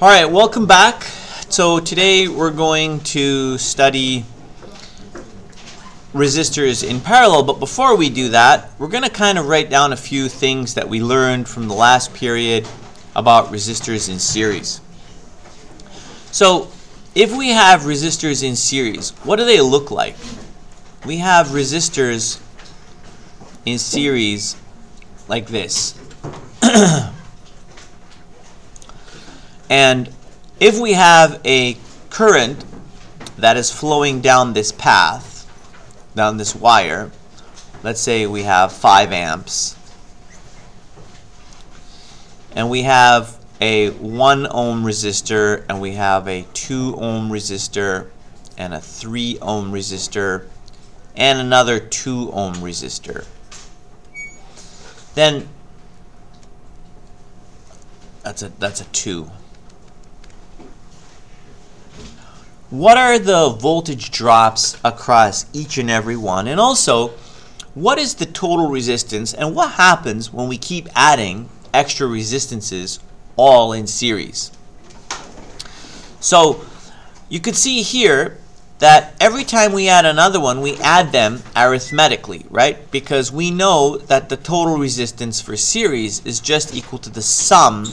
All right, welcome back. So today we're going to study resistors in parallel, but before we do that, we're going to kind of write down a few things that we learned from the last period about resistors in series. So if we have resistors in series, what do they look like? We have resistors in series like this. and if we have a current that is flowing down this path, down this wire, let's say we have 5 amps, and we have a 1 ohm resistor, and we have a 2 ohm resistor, and a 3 ohm resistor, and another 2 ohm resistor. Then that's a that's a 2. What are the voltage drops across each and every one? And also, what is the total resistance and what happens when we keep adding extra resistances all in series? So you could see here that every time we add another one, we add them arithmetically, right? Because we know that the total resistance for series is just equal to the sum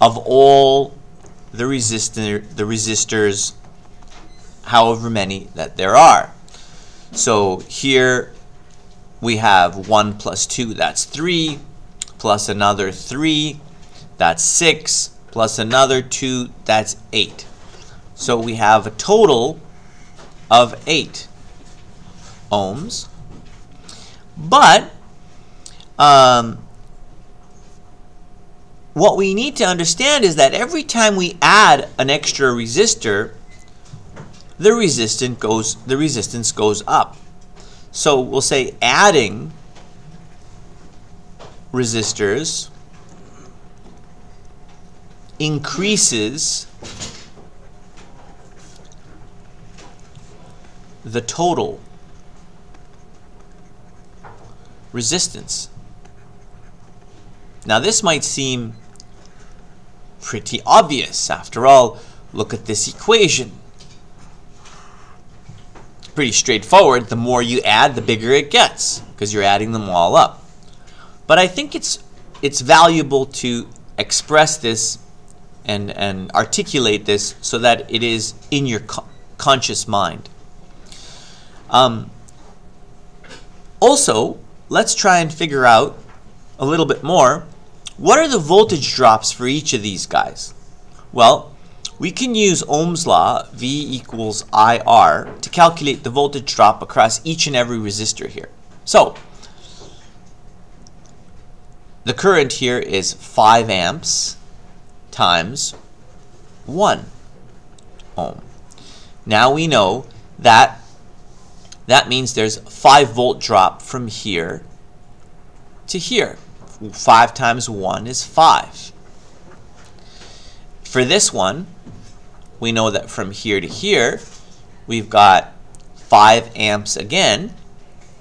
of all the resistor the resistors however many that there are. So here we have 1 plus 2, that's 3, plus another 3, that's 6, plus another 2, that's 8. So we have a total of 8 ohms. But um, what we need to understand is that every time we add an extra resistor, the resistance goes the resistance goes up. So we'll say adding resistors increases the total resistance. Now this might seem pretty obvious. After all, look at this equation pretty straightforward. The more you add, the bigger it gets because you're adding them all up. But I think it's it's valuable to express this and and articulate this so that it is in your co conscious mind. Um, also, let's try and figure out a little bit more. What are the voltage drops for each of these guys? Well, we can use Ohm's law, V equals IR, to calculate the voltage drop across each and every resistor here. So, the current here is 5 amps times 1 ohm. Now we know that that means there's 5 volt drop from here to here. 5 times 1 is 5. For this one, we know that from here to here, we've got 5 amps again,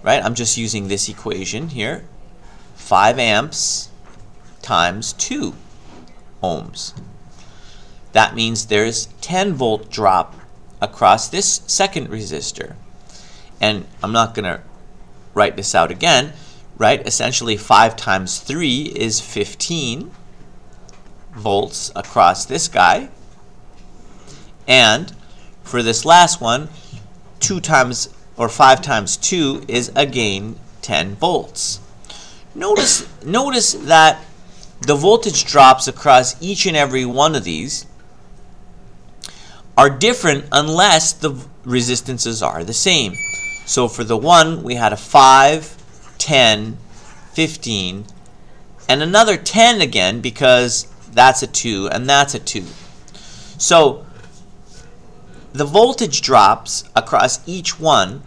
right? I'm just using this equation here. 5 amps times 2 ohms. That means there's 10 volt drop across this second resistor. And I'm not going to write this out again, right? Essentially 5 times 3 is 15 volts across this guy. And for this last one, 2 times or 5 times 2 is again 10 volts. Notice, notice that the voltage drops across each and every one of these are different unless the resistances are the same. So for the one, we had a 5, 10, 15, and another 10 again because that's a 2 and that's a 2. So the voltage drops across each one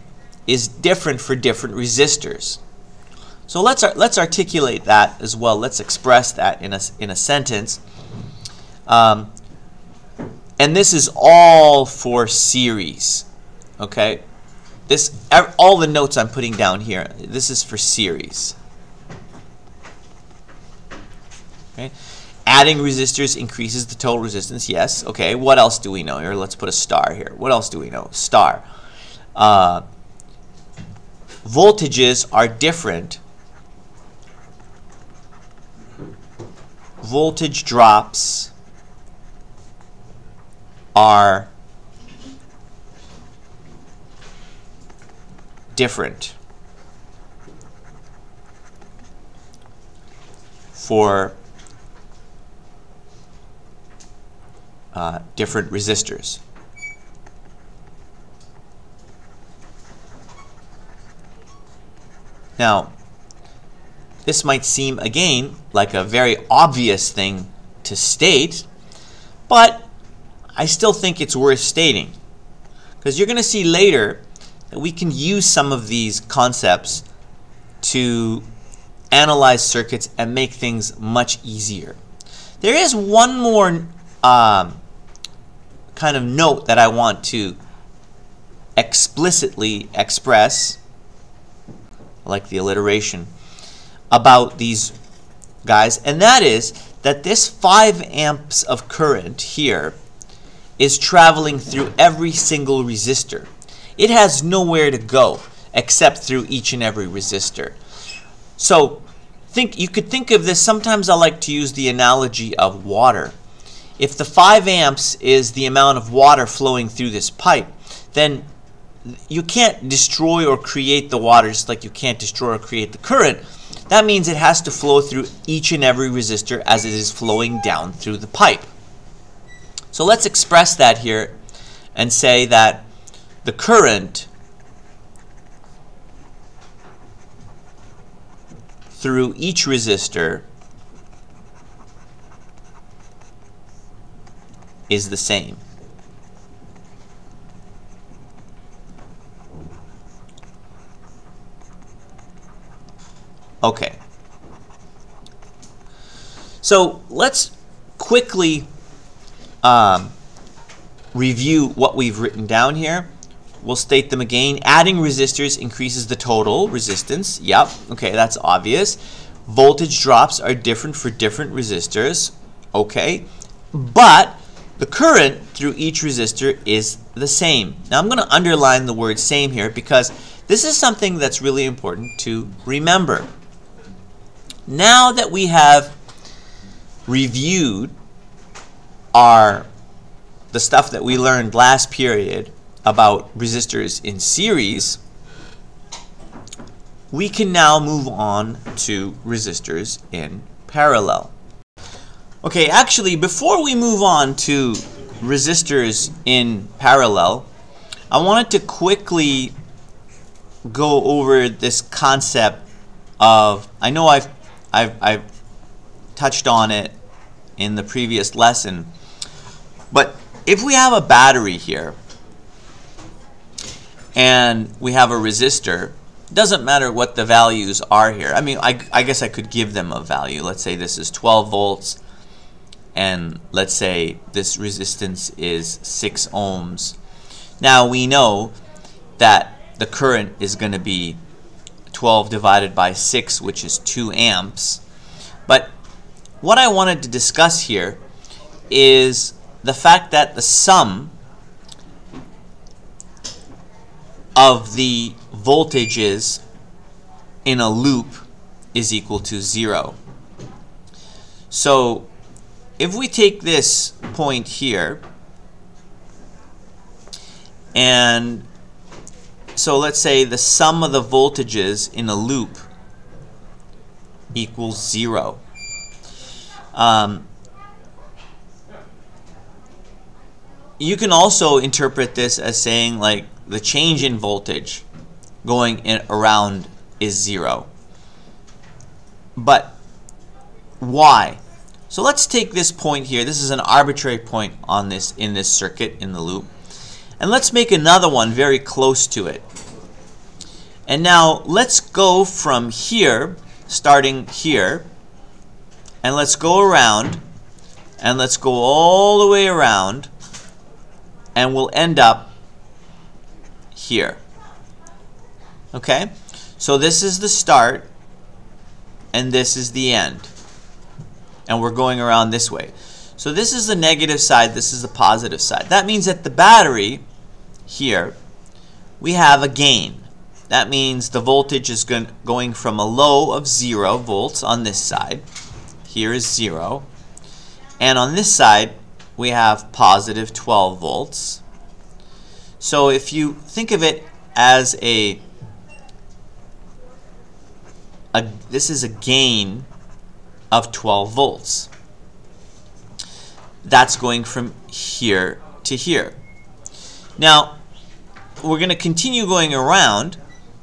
is different for different resistors. So let's let's articulate that as well. Let's express that in a in a sentence. Um, and this is all for series. Okay, this all the notes I'm putting down here. This is for series. Okay, Adding resistors increases the total resistance. Yes. Okay. What else do we know here? Let's put a star here. What else do we know? Star. Uh, voltages are different. Voltage drops are different for uh, different resistors. Now, this might seem, again, like a very obvious thing to state, but I still think it's worth stating. Because you're going to see later that we can use some of these concepts to analyze circuits and make things much easier. There is one more um, kind of note that I want to explicitly express, like the alliteration, about these guys, and that is that this 5 amps of current here is traveling through every single resistor. It has nowhere to go except through each and every resistor. So think you could think of this, sometimes I like to use the analogy of water. If the 5 amps is the amount of water flowing through this pipe, then you can't destroy or create the water just like you can't destroy or create the current. That means it has to flow through each and every resistor as it is flowing down through the pipe. So let's express that here and say that the current through each resistor is the same. Okay. So let's quickly um, review what we've written down here. We'll state them again. Adding resistors increases the total resistance. Yep, okay, that's obvious. Voltage drops are different for different resistors. Okay, but the current through each resistor is the same. Now I'm going to underline the word same here because this is something that's really important to remember. Now that we have reviewed our the stuff that we learned last period about resistors in series, we can now move on to resistors in parallel. Okay, actually, before we move on to resistors in parallel, I wanted to quickly go over this concept of, I know I've, I've, I've touched on it in the previous lesson, but if we have a battery here, and we have a resistor, doesn't matter what the values are here. I mean, I, I guess I could give them a value. Let's say this is 12 volts, and let's say this resistance is 6 ohms. Now we know that the current is going to be 12 divided by 6, which is 2 amps. But what I wanted to discuss here is the fact that the sum of the voltages in a loop is equal to zero. So if we take this point here and so let's say the sum of the voltages in a loop equals zero. Um, you can also interpret this as saying like the change in voltage going in around is zero. But why? So let's take this point here. This is an arbitrary point on this in this circuit in the loop. And let's make another one very close to it. And now let's go from here, starting here, and let's go around, and let's go all the way around, and we'll end up here. Okay? So this is the start, and this is the end. And we're going around this way. So this is the negative side, this is the positive side. That means that the battery here, we have a gain. That means the voltage is going from a low of 0 volts on this side. Here is 0. And on this side, we have positive 12 volts. So if you think of it as a, a this is a gain of 12 volts. That's going from here to here. Now, we're going to continue going around,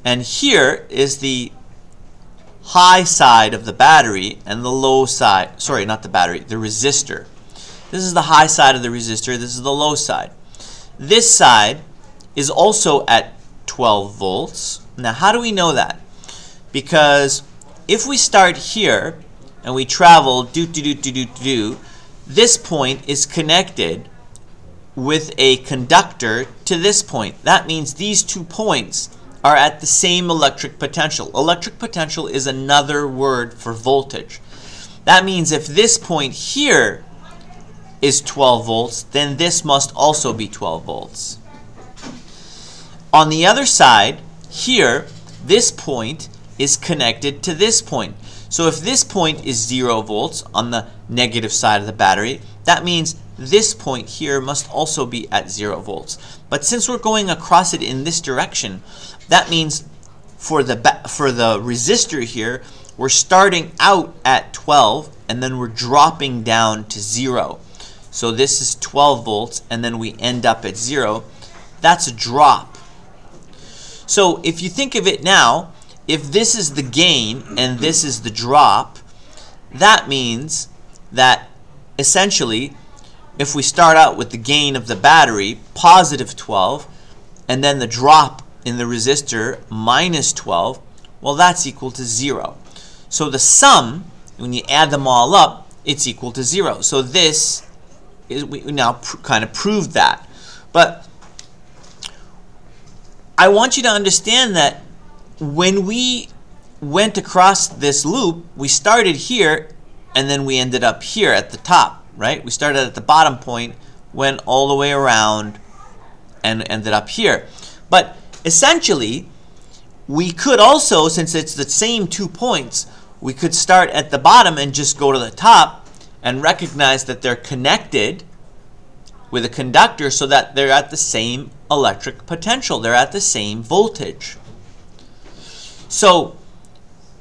and here is the high side of the battery and the low side, sorry, not the battery, the resistor. This is the high side of the resistor, this is the low side. This side is also at 12 volts. Now, how do we know that? Because if we start here and we travel do do do do do do, this point is connected with a conductor to this point. That means these two points are at the same electric potential. Electric potential is another word for voltage. That means if this point here is 12 volts, then this must also be 12 volts. On the other side, here, this point is connected to this point. So if this point is 0 volts on the negative side of the battery, that means this point here must also be at 0 volts. But since we're going across it in this direction, that means for the, for the resistor here, we're starting out at 12 and then we're dropping down to 0. So this is 12 volts and then we end up at 0. That's a drop. So if you think of it now, if this is the gain and this is the drop, that means that essentially if we start out with the gain of the battery, positive 12, and then the drop in the resistor, minus 12, well, that's equal to 0. So the sum, when you add them all up, it's equal to 0. So this is, we now kind of proved that. But I want you to understand that when we went across this loop, we started here, and then we ended up here at the top right? We started at the bottom point, went all the way around, and ended up here. But essentially, we could also, since it's the same two points, we could start at the bottom and just go to the top and recognize that they're connected with a conductor so that they're at the same electric potential. They're at the same voltage. So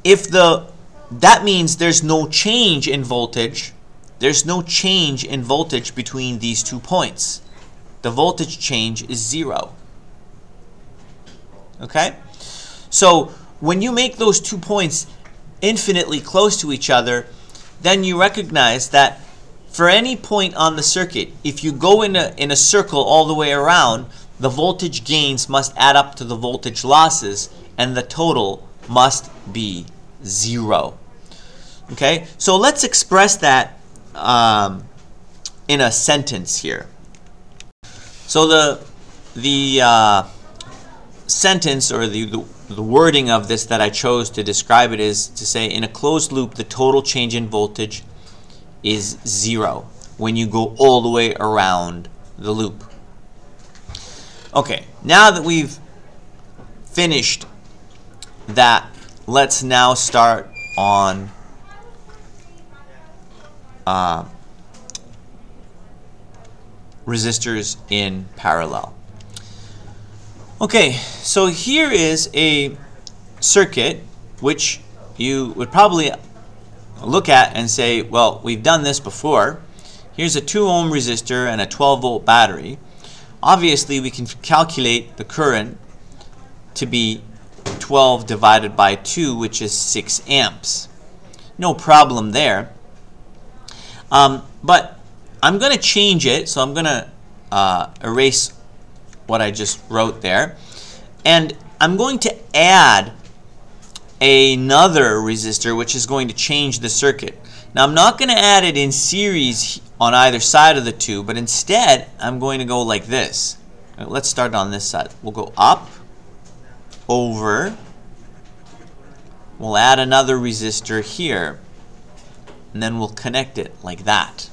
if the that means there's no change in voltage there's no change in voltage between these two points. The voltage change is zero. Okay? So when you make those two points infinitely close to each other, then you recognize that for any point on the circuit, if you go in a, in a circle all the way around, the voltage gains must add up to the voltage losses, and the total must be zero. Okay, so let's express that um, in a sentence here. So the the uh, sentence or the, the, the wording of this that I chose to describe it is to say in a closed loop the total change in voltage is zero when you go all the way around the loop. Okay, now that we've finished that, let's now start on uh, resistors in parallel. Okay, so here is a circuit which you would probably look at and say, well, we've done this before. Here's a 2 ohm resistor and a 12 volt battery. Obviously, we can calculate the current to be 12 divided by 2, which is 6 amps. No problem there. Um, but I'm going to change it, so I'm going to uh, erase what I just wrote there. And I'm going to add another resistor which is going to change the circuit. Now I'm not going to add it in series on either side of the two, but instead I'm going to go like this. Let's start on this side. We'll go up, over, we'll add another resistor here, and then we'll connect it like that.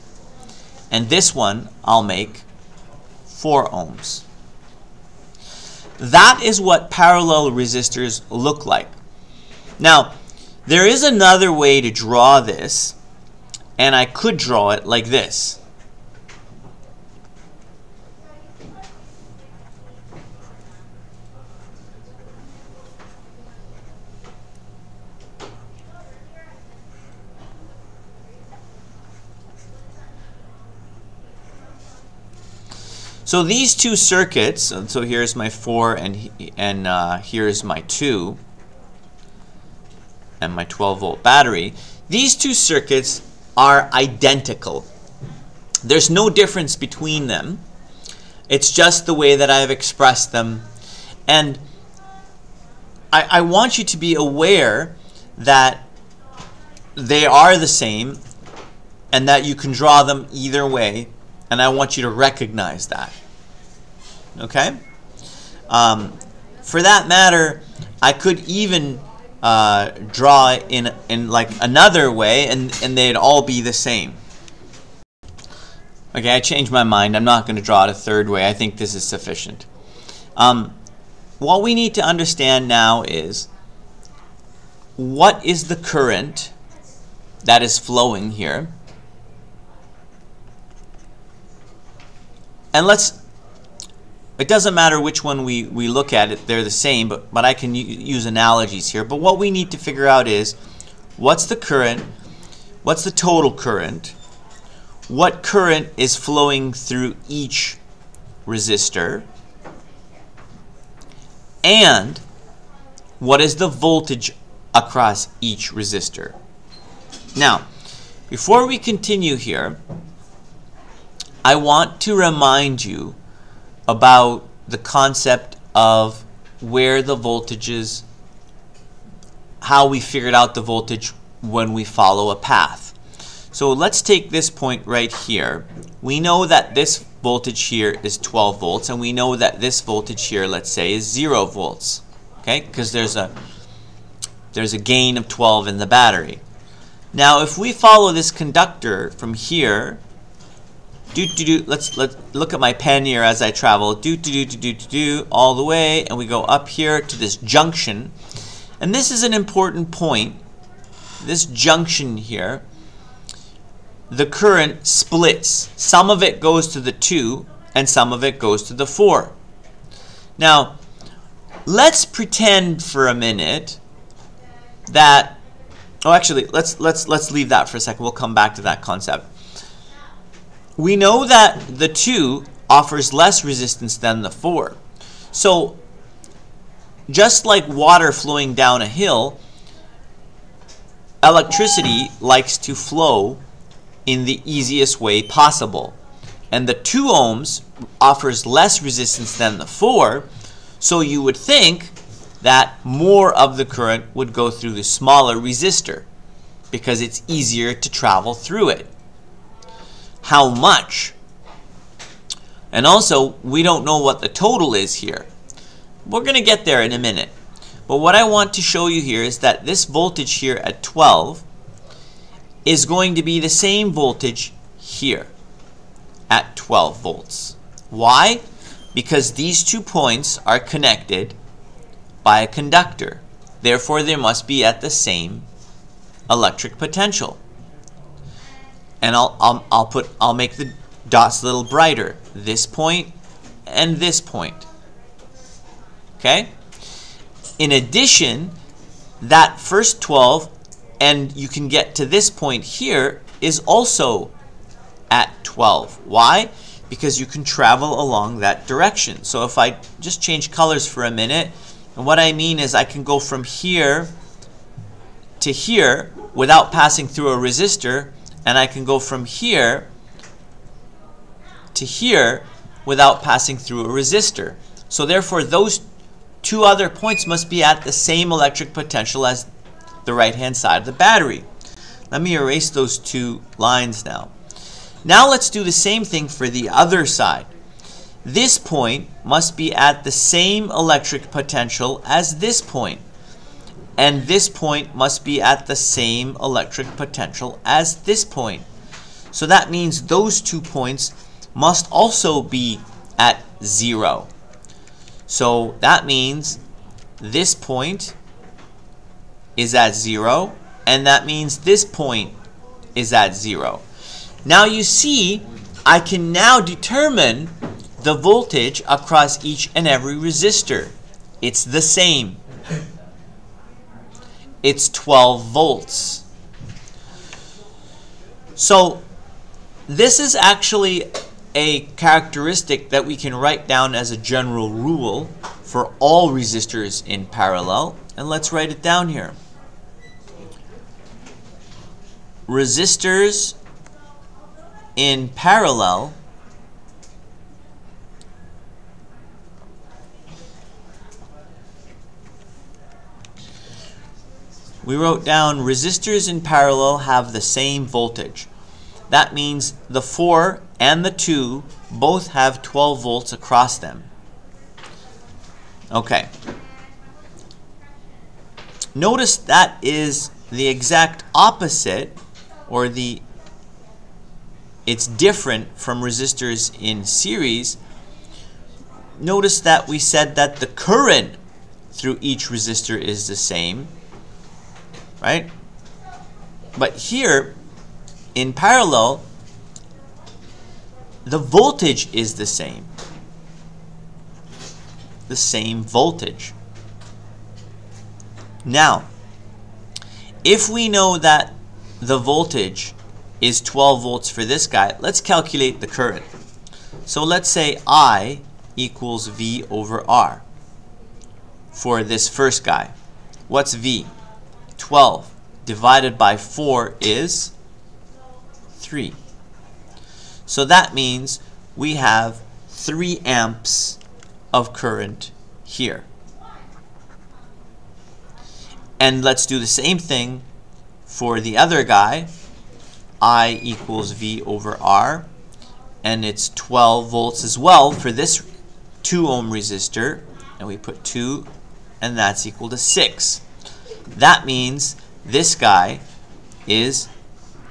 And this one I'll make 4 ohms. That is what parallel resistors look like. Now, there is another way to draw this, and I could draw it like this. So these two circuits, so here's my 4 and, and uh, here's my 2 and my 12 volt battery. These two circuits are identical. There's no difference between them. It's just the way that I've expressed them. And I, I want you to be aware that they are the same and that you can draw them either way and I want you to recognize that. Okay? Um, for that matter, I could even uh, draw in in like another way, and and they'd all be the same. Okay, I changed my mind. I'm not going to draw it a third way. I think this is sufficient. Um, what we need to understand now is what is the current that is flowing here And let's, it doesn't matter which one we, we look at it, they're the same, but, but I can use analogies here. But what we need to figure out is what's the current, what's the total current, what current is flowing through each resistor, and what is the voltage across each resistor. Now, before we continue here, I want to remind you about the concept of where the voltages, how we figured out the voltage when we follow a path. So let's take this point right here. We know that this voltage here is 12 volts, and we know that this voltage here, let's say, is 0 volts. Okay, because there's a there's a gain of 12 in the battery. Now, if we follow this conductor from here do do do. Let's let look at my pen here as I travel. Do do do do do do all the way, and we go up here to this junction, and this is an important point. This junction here, the current splits. Some of it goes to the two, and some of it goes to the four. Now, let's pretend for a minute that. Oh, actually, let's let's let's leave that for a second. We'll come back to that concept. We know that the 2 offers less resistance than the 4. So just like water flowing down a hill, electricity likes to flow in the easiest way possible. And the 2 ohms offers less resistance than the 4, so you would think that more of the current would go through the smaller resistor because it's easier to travel through it how much. And also, we don't know what the total is here. We're going to get there in a minute. But what I want to show you here is that this voltage here at 12 is going to be the same voltage here at 12 volts. Why? Because these two points are connected by a conductor. Therefore, they must be at the same electric potential and I'll, I'll, I'll put, I'll make the dots a little brighter. This point and this point. Okay? In addition, that first 12, and you can get to this point here, is also at 12. Why? Because you can travel along that direction. So if I just change colors for a minute, and what I mean is I can go from here to here without passing through a resistor and I can go from here to here without passing through a resistor. So therefore those two other points must be at the same electric potential as the right hand side of the battery. Let me erase those two lines now. Now let's do the same thing for the other side. This point must be at the same electric potential as this point. And this point must be at the same electric potential as this point. So that means those two points must also be at zero. So that means this point is at zero, and that means this point is at zero. Now you see, I can now determine the voltage across each and every resistor. It's the same. It's 12 volts. So this is actually a characteristic that we can write down as a general rule for all resistors in parallel. And let's write it down here. Resistors in parallel we wrote down resistors in parallel have the same voltage. That means the 4 and the 2 both have 12 volts across them. Okay. Notice that is the exact opposite or the it's different from resistors in series. Notice that we said that the current through each resistor is the same, right? But here in parallel, the voltage is the same. The same voltage. Now, if we know that the voltage is 12 volts for this guy, let's calculate the current. So let's say I equals V over R for this first guy. What's V? 12 divided by 4 is 3. So that means we have 3 amps of current here. And let's do the same thing for the other guy. I equals V over R. And it's 12 volts as well for this 2 ohm resistor. And we put 2, and that's equal to 6. That means this guy is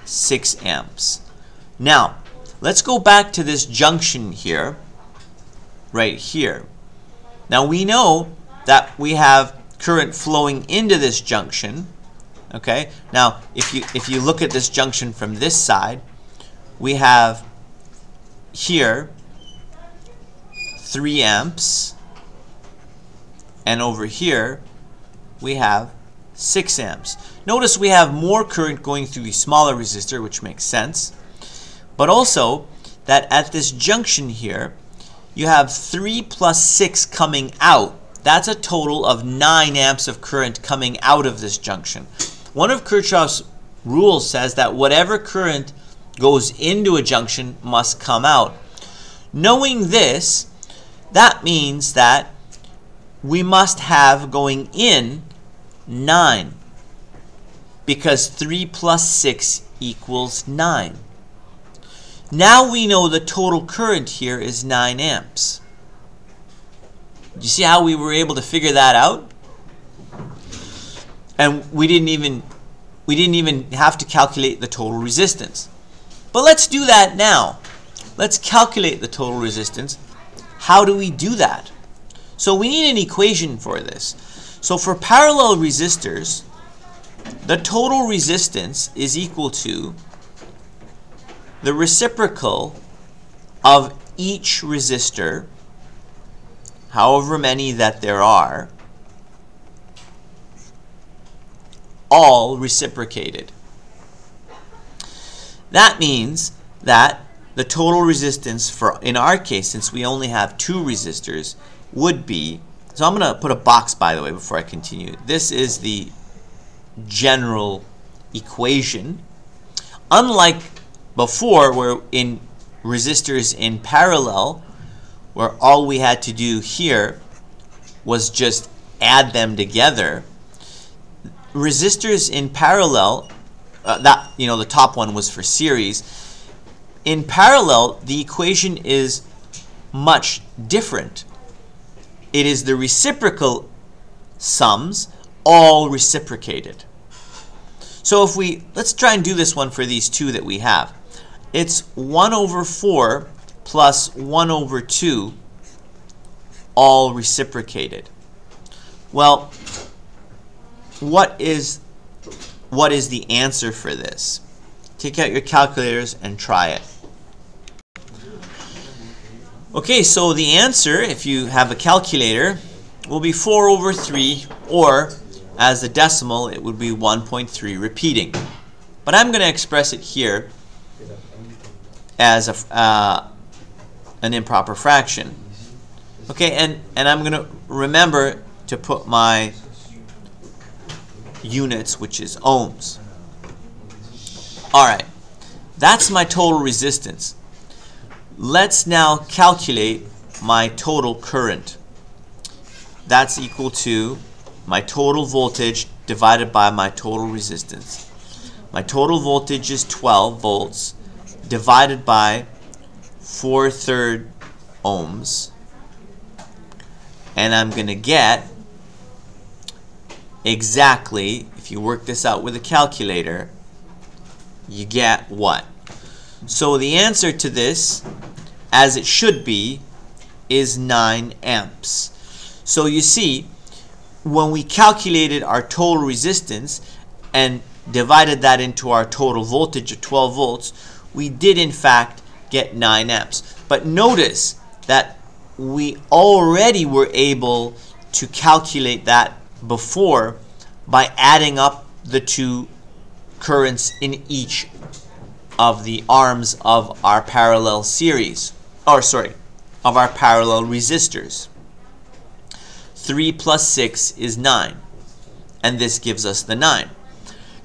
6 amps. Now, let's go back to this junction here, right here. Now we know that we have current flowing into this junction. Okay. Now, if you if you look at this junction from this side, we have here 3 amps and over here we have 6 amps. Notice we have more current going through the smaller resistor, which makes sense. But also that at this junction here, you have 3 plus 6 coming out. That's a total of 9 amps of current coming out of this junction. One of Kirchhoff's rules says that whatever current goes into a junction must come out. Knowing this, that means that we must have going in 9 because 3 plus 6 equals 9. Now we know the total current here is 9 amps. You see how we were able to figure that out? And we didn't even we didn't even have to calculate the total resistance. But let's do that now. Let's calculate the total resistance. How do we do that? So we need an equation for this. So for parallel resistors, the total resistance is equal to the reciprocal of each resistor, however many that there are, all reciprocated. That means that the total resistance for, in our case, since we only have two resistors, would be so I'm going to put a box, by the way, before I continue. This is the general equation. Unlike before, where in resistors in parallel, where all we had to do here was just add them together, resistors in parallel, uh, that you know the top one was for series. In parallel, the equation is much different it is the reciprocal sums all reciprocated. So if we, let's try and do this one for these two that we have. It's 1 over 4 plus 1 over 2 all reciprocated. Well, what is what is the answer for this? Take out your calculators and try it. Okay, so the answer, if you have a calculator, will be 4 over 3, or as a decimal, it would be 1.3 repeating. But I'm going to express it here as a, uh, an improper fraction. Okay, and, and I'm going to remember to put my units, which is ohms. All right, that's my total resistance. Let's now calculate my total current. That's equal to my total voltage divided by my total resistance. My total voltage is 12 volts divided by 4 third ohms. And I'm going to get exactly, if you work this out with a calculator, you get what? So the answer to this, as it should be, is 9 amps. So you see, when we calculated our total resistance and divided that into our total voltage of 12 volts, we did in fact get 9 amps. But notice that we already were able to calculate that before by adding up the two currents in each of the arms of our parallel series, or sorry, of our parallel resistors. 3 plus 6 is 9, and this gives us the 9.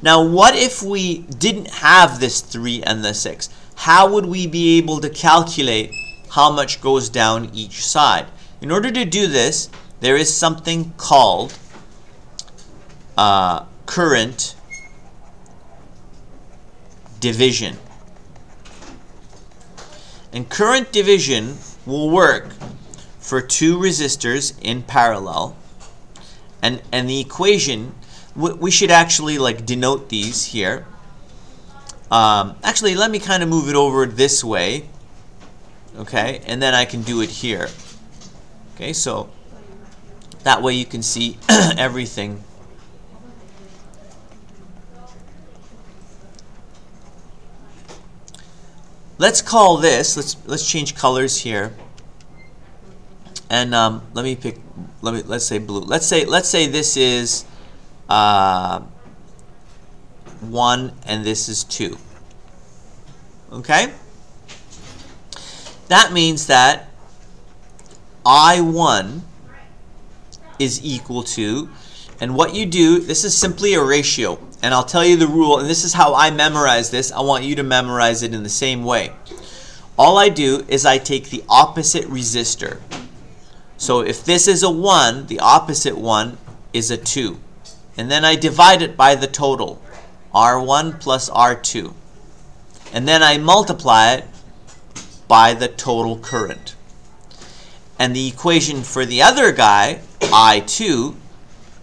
Now, what if we didn't have this 3 and the 6? How would we be able to calculate how much goes down each side? In order to do this, there is something called uh, current division. And current division will work for two resistors in parallel. And, and the equation, we should actually like denote these here. Um, actually, let me kind of move it over this way. Okay, and then I can do it here. Okay, so that way you can see everything let's call this, let's, let's change colors here. And um, let me pick, let me, let's say blue. Let's say, let's say this is uh, 1 and this is 2. Okay? That means that I1 is equal to, and what you do, this is simply a ratio and I'll tell you the rule, and this is how I memorize this. I want you to memorize it in the same way. All I do is I take the opposite resistor. So if this is a 1, the opposite one is a 2. And then I divide it by the total, R1 plus R2. And then I multiply it by the total current. And the equation for the other guy, I2,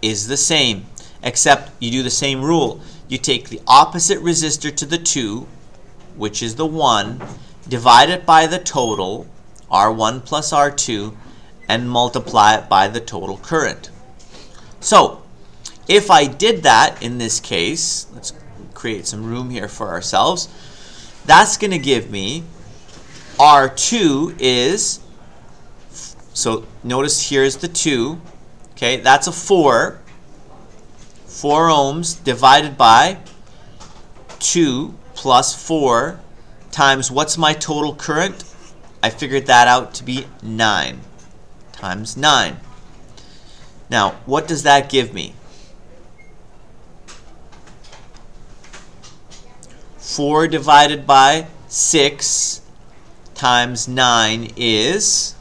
is the same except you do the same rule. You take the opposite resistor to the 2, which is the 1, divide it by the total, R1 plus R2, and multiply it by the total current. So, if I did that in this case, let's create some room here for ourselves, that's going to give me R2 is, so notice here's the 2, okay, that's a 4, 4 ohms divided by 2 plus 4 times what's my total current? I figured that out to be 9 times 9. Now, what does that give me? 4 divided by 6 times 9 is,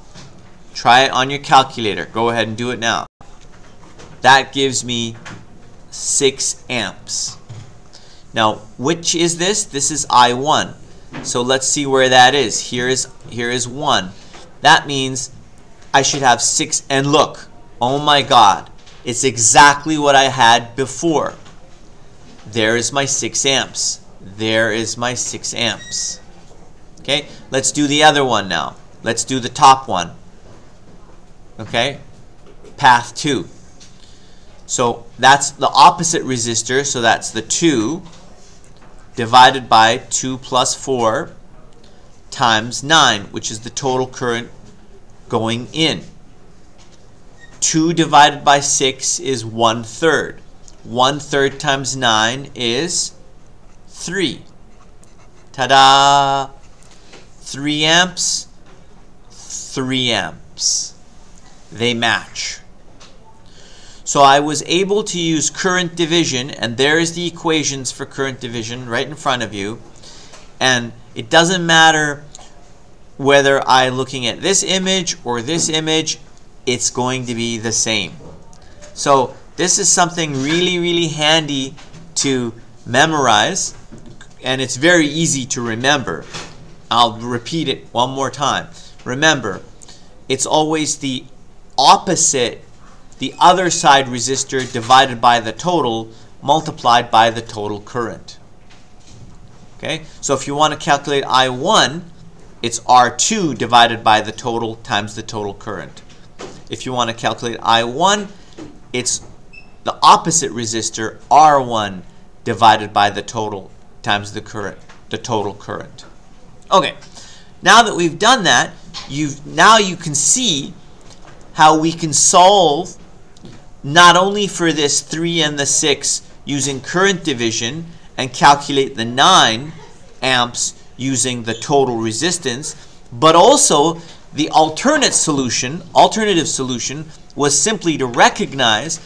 try it on your calculator. Go ahead and do it now. That gives me 6 amps. Now, which is this? This is I1. So let's see where that is. Here is here is 1. That means I should have 6 and look. Oh my god. It's exactly what I had before. There is my 6 amps. There is my 6 amps. Okay, let's do the other one now. Let's do the top one. Okay, path 2. So that's the opposite resistor, so that's the 2 divided by 2 plus 4 times 9, which is the total current going in. 2 divided by 6 is 1 third. 1 third times 9 is 3. Ta-da! 3 amps, 3 amps. They match. So I was able to use current division, and there is the equations for current division right in front of you. And it doesn't matter whether I'm looking at this image or this image, it's going to be the same. So this is something really, really handy to memorize, and it's very easy to remember. I'll repeat it one more time. Remember, it's always the opposite the other side resistor divided by the total multiplied by the total current. Okay, so if you want to calculate I1, it's R2 divided by the total times the total current. If you want to calculate I1, it's the opposite resistor, R1 divided by the total times the current, the total current. Okay, now that we've done that, you've now you can see how we can solve not only for this 3 and the 6 using current division and calculate the 9 amps using the total resistance, but also the alternate solution, alternative solution, was simply to recognize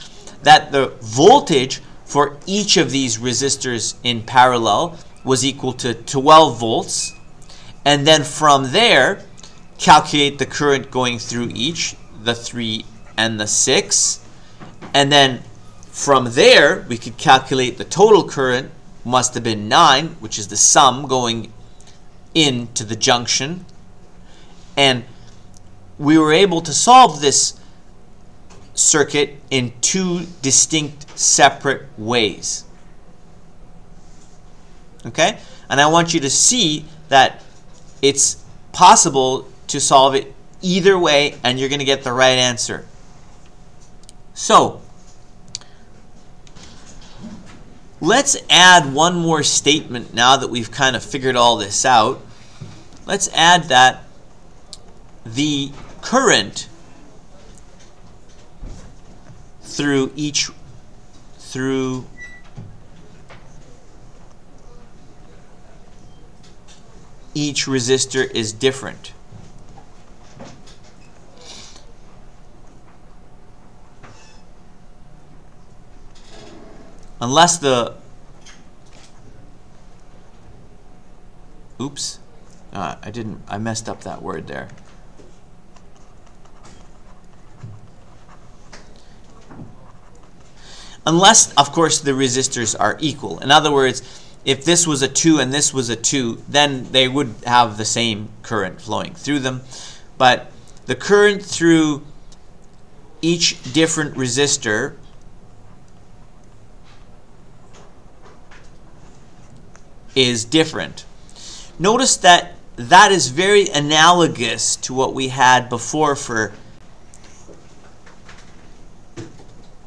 that the voltage for each of these resistors in parallel was equal to 12 volts. And then from there, calculate the current going through each, the 3 and the 6. And then from there, we could calculate the total current must have been 9, which is the sum going into the junction. And we were able to solve this circuit in two distinct separate ways. Okay? And I want you to see that it's possible to solve it either way and you're going to get the right answer. So, let's add one more statement now that we've kind of figured all this out. Let's add that the current through each through each resistor is different. Unless the oops. Uh, I didn't I messed up that word there. Unless of course the resistors are equal. In other words if this was a 2 and this was a 2 then they would have the same current flowing through them. But the current through each different resistor is different. Notice that that is very analogous to what we had before for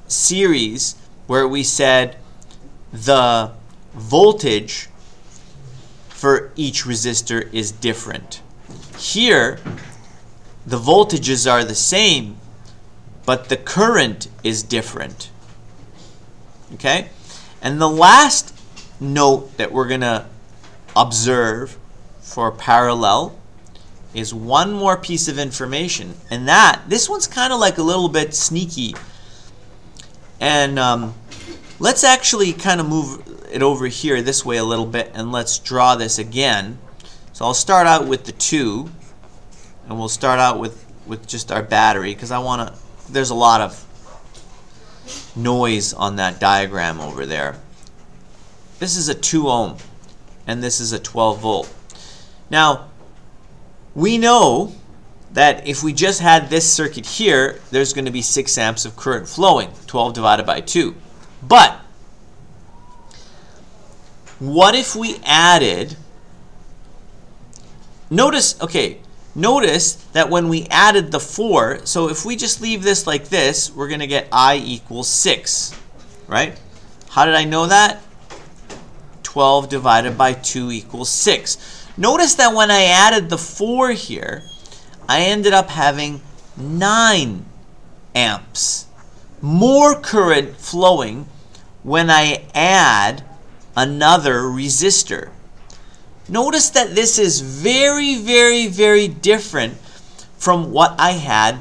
series where we said the voltage for each resistor is different. Here, the voltages are the same, but the current is different. Okay? And the last note that we're going to observe for parallel is one more piece of information. And that, this one's kind of like a little bit sneaky. And um, let's actually kind of move it over here this way a little bit and let's draw this again. So I'll start out with the 2 and we'll start out with, with just our battery because I want to, there's a lot of noise on that diagram over there. This is a 2 ohm and this is a 12 volt. Now, we know that if we just had this circuit here, there's going to be 6 amps of current flowing, 12 divided by 2. But what if we added, notice, okay, notice that when we added the 4, so if we just leave this like this, we're going to get I equals 6, right? How did I know that? 12 divided by 2 equals 6. Notice that when I added the 4 here, I ended up having 9 amps. More current flowing when I add another resistor. Notice that this is very, very, very different from what I had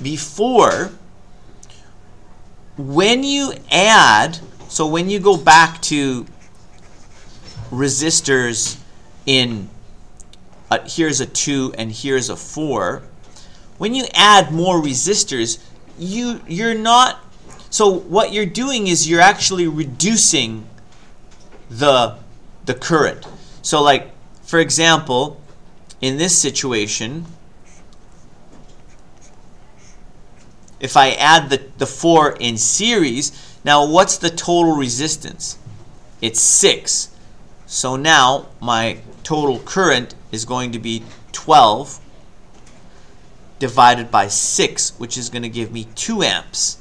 before. When you add, so when you go back to resistors in uh, here's a 2 and here's a 4 when you add more resistors you you're not so what you're doing is you're actually reducing the the current. So like for example in this situation if I add the, the 4 in series now what's the total resistance? It's 6 so now my total current is going to be 12 divided by 6, which is going to give me 2 amps.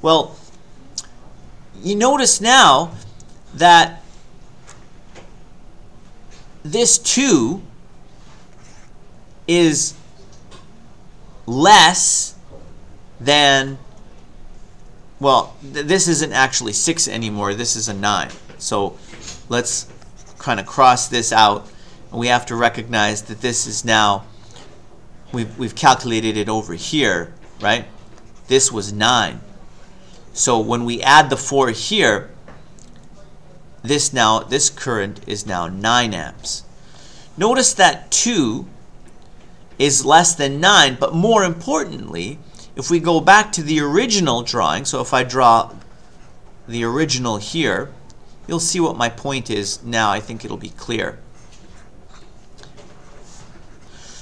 Well, you notice now that this 2 is less than, well, th this isn't actually 6 anymore. This is a 9. So let's kind of cross this out. And we have to recognize that this is now, we've, we've calculated it over here, right? This was 9. So when we add the 4 here, this now, this current is now 9 amps. Notice that 2 is less than 9, but more importantly, if we go back to the original drawing, so if I draw the original here, You'll see what my point is now. I think it'll be clear.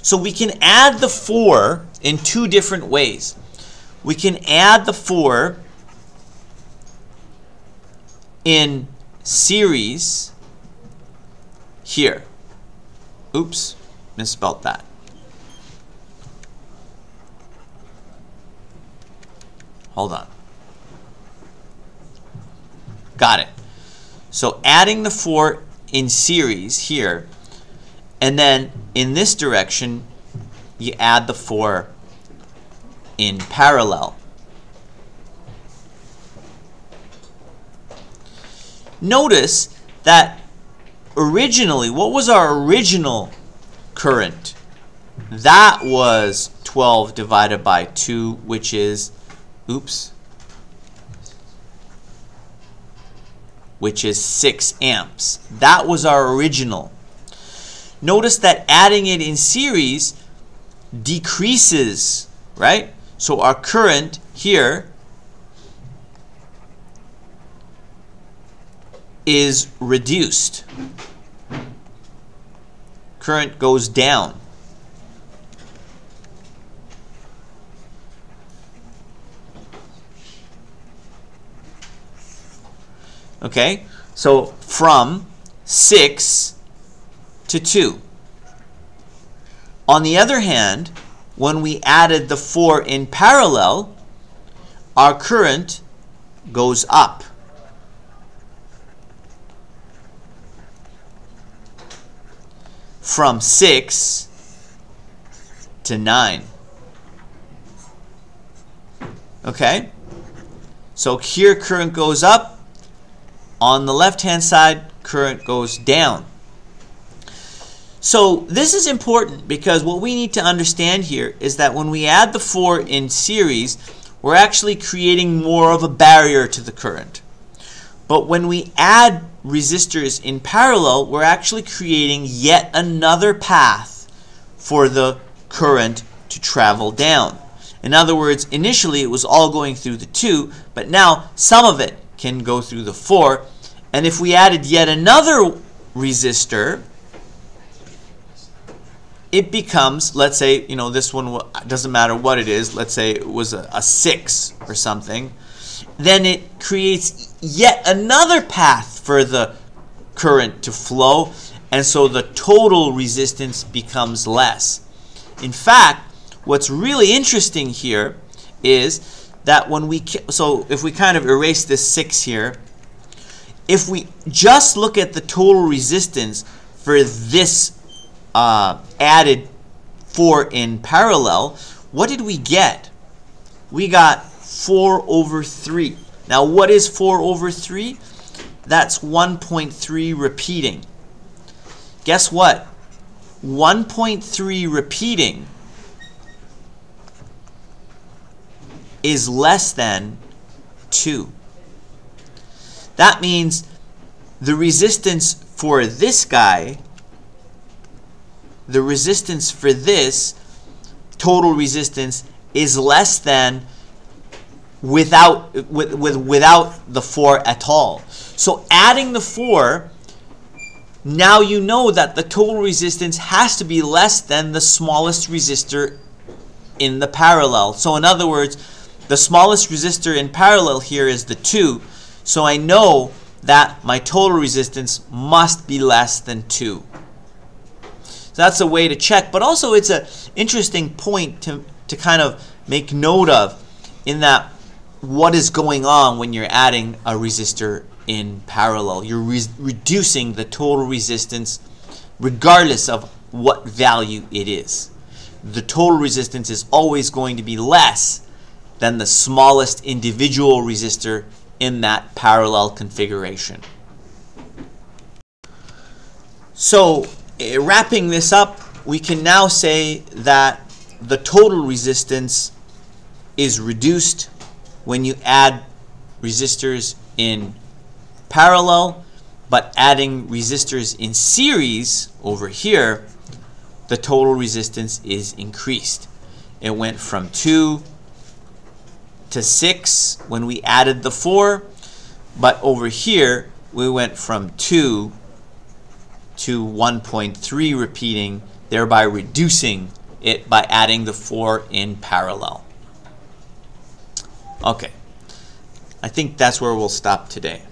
So we can add the 4 in two different ways. We can add the 4 in series here. Oops, misspelled that. Hold on. Got it. So adding the 4 in series here, and then in this direction, you add the 4 in parallel. Notice that originally, what was our original current? That was 12 divided by 2, which is, oops, which is 6 amps. That was our original. Notice that adding it in series decreases, right? So our current here is reduced. Current goes down. Okay, so from 6 to 2. On the other hand, when we added the 4 in parallel, our current goes up. From 6 to 9. Okay? So here current goes up, on the left-hand side, current goes down. So this is important because what we need to understand here is that when we add the 4 in series, we're actually creating more of a barrier to the current. But when we add resistors in parallel, we're actually creating yet another path for the current to travel down. In other words, initially it was all going through the 2, but now some of it can go through the 4. And if we added yet another resistor, it becomes, let's say, you know, this one doesn't matter what it is, let's say it was a, a 6 or something, then it creates yet another path for the current to flow, and so the total resistance becomes less. In fact, what's really interesting here is that when we, so if we kind of erase this 6 here, if we just look at the total resistance for this uh, added 4 in parallel, what did we get? We got 4 over 3. Now what is 4 over 3? That's 1.3 repeating. Guess what? 1.3 repeating is less than 2. That means the resistance for this guy the resistance for this total resistance is less than without with, with without the 4 at all. So adding the 4 now you know that the total resistance has to be less than the smallest resistor in the parallel. So in other words, the smallest resistor in parallel here is the 2. So I know that my total resistance must be less than 2. So that's a way to check. But also it's an interesting point to, to kind of make note of in that what is going on when you're adding a resistor in parallel. You're re reducing the total resistance regardless of what value it is. The total resistance is always going to be less than the smallest individual resistor in that parallel configuration. So uh, wrapping this up, we can now say that the total resistance is reduced when you add resistors in parallel, but adding resistors in series over here, the total resistance is increased. It went from 2 to 6 when we added the 4, but over here we went from 2 to 1.3 repeating, thereby reducing it by adding the 4 in parallel. Okay, I think that's where we'll stop today.